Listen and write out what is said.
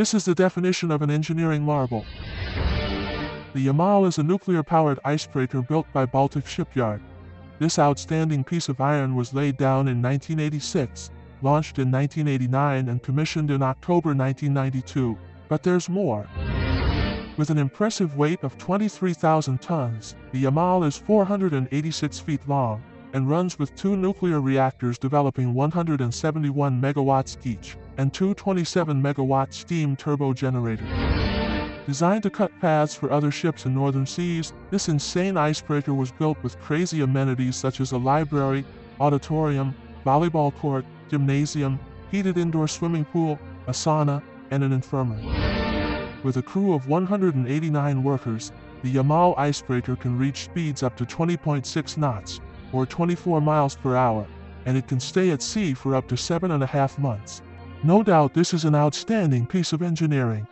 This is the definition of an engineering marvel. The Yamal is a nuclear-powered icebreaker built by Baltic Shipyard. This outstanding piece of iron was laid down in 1986, launched in 1989 and commissioned in October 1992. But there's more. With an impressive weight of 23,000 tons, the Yamal is 486 feet long and runs with two nuclear reactors developing 171 megawatts each and two 27 megawatt steam turbo generators. Designed to cut paths for other ships in northern seas, this insane icebreaker was built with crazy amenities such as a library, auditorium, volleyball court, gymnasium, heated indoor swimming pool, a sauna, and an infirmary. With a crew of 189 workers, the Yamal icebreaker can reach speeds up to 20.6 knots, or 24 miles per hour, and it can stay at sea for up to seven and a half months. No doubt this is an outstanding piece of engineering.